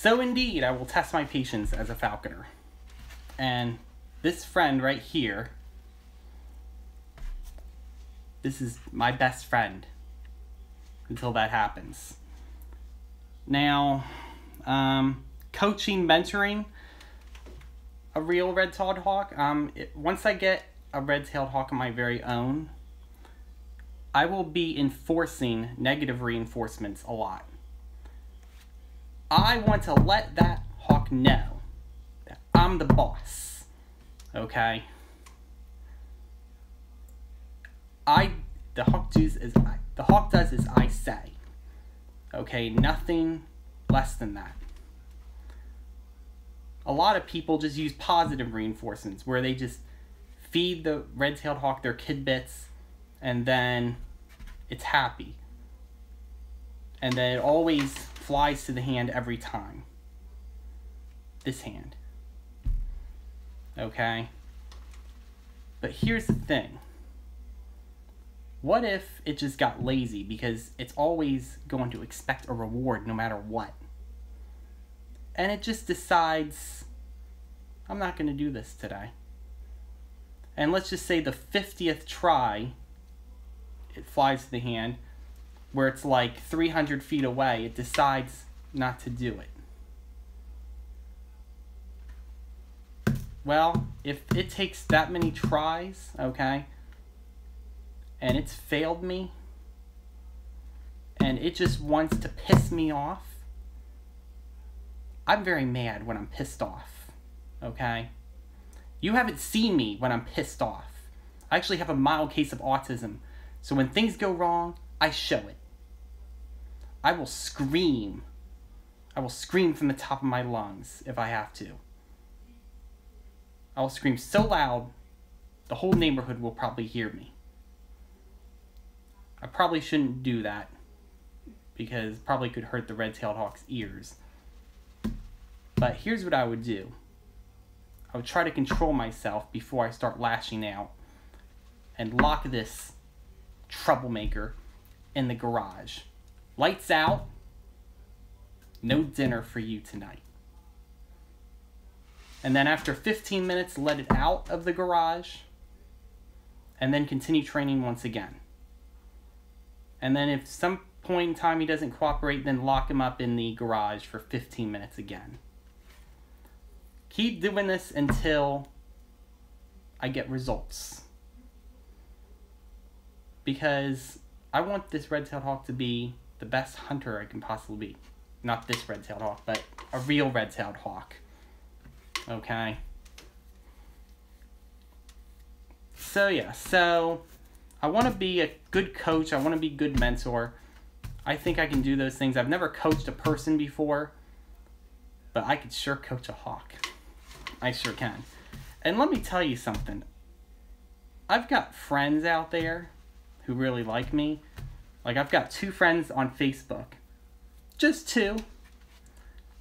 So indeed, I will test my patience as a falconer. And this friend right here, this is my best friend until that happens. Now, um, coaching, mentoring a real red-tailed hawk. Um, it, once I get a red-tailed hawk of my very own, I will be enforcing negative reinforcements a lot. I want to let that hawk know that I'm the boss. Okay? I the hawk does is I the hawk does as I say. Okay, nothing less than that. A lot of people just use positive reinforcements where they just feed the red-tailed hawk their tidbits and then it's happy. And then it always flies to the hand every time. This hand. Okay? But here's the thing. What if it just got lazy because it's always going to expect a reward no matter what? And it just decides, I'm not going to do this today. And let's just say the 50th try, it flies to the hand, where it's like 300 feet away, it decides not to do it. Well, if it takes that many tries, okay, and it's failed me, and it just wants to piss me off, I'm very mad when I'm pissed off, okay? You haven't seen me when I'm pissed off. I actually have a mild case of autism, so when things go wrong, I show it. I will scream. I will scream from the top of my lungs if I have to. I will scream so loud, the whole neighborhood will probably hear me. I probably shouldn't do that because probably could hurt the red-tailed hawk's ears. But here's what I would do. I would try to control myself before I start lashing out and lock this troublemaker in the garage. Lights out. No dinner for you tonight. And then after 15 minutes, let it out of the garage and then continue training once again. And then if some point in time he doesn't cooperate, then lock him up in the garage for 15 minutes again. Keep doing this until I get results. Because I want this red-tailed hawk to be the best hunter I can possibly be. Not this red-tailed hawk, but a real red-tailed hawk. Okay? So yeah, so I want to be a good coach. I want to be good mentor. I think I can do those things. I've never coached a person before, but I could sure coach a hawk. I sure can. And let me tell you something. I've got friends out there who really like me. Like, I've got two friends on Facebook. Just two.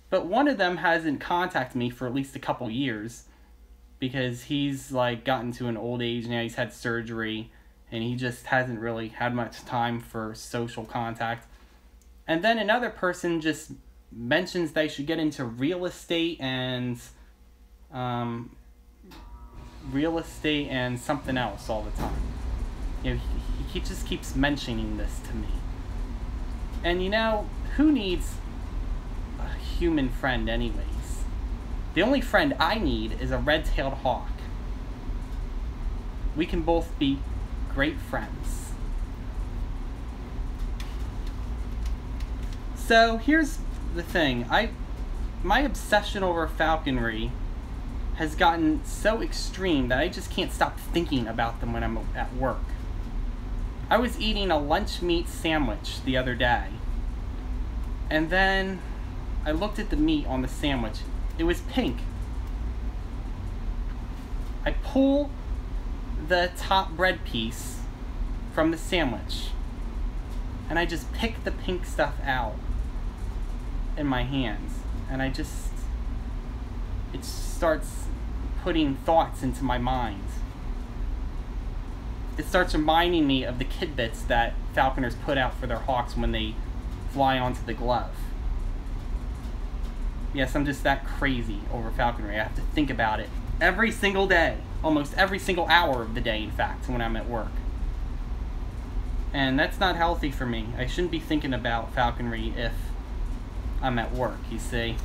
But one of them hasn't contacted me for at least a couple years because he's like gotten to an old age now. He's had surgery and he just hasn't really had much time for social contact. And then another person just mentions they should get into real estate and um, real estate and something else all the time. You know, he, just keeps mentioning this to me. And you know, who needs a human friend anyways? The only friend I need is a red-tailed hawk. We can both be great friends. So here's the thing. I my obsession over falconry has gotten so extreme that I just can't stop thinking about them when I'm at work. I was eating a lunch meat sandwich the other day. And then I looked at the meat on the sandwich. It was pink. I pull the top bread piece from the sandwich. And I just pick the pink stuff out in my hands. And I just, it starts putting thoughts into my mind. It starts reminding me of the tidbits that falconers put out for their hawks when they fly onto the glove. Yes, I'm just that crazy over falconry. I have to think about it every single day, almost every single hour of the day, in fact, when I'm at work. And that's not healthy for me. I shouldn't be thinking about falconry if I'm at work, you see.